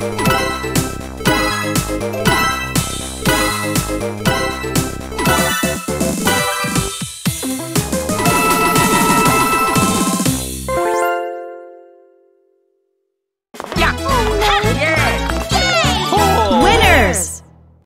Música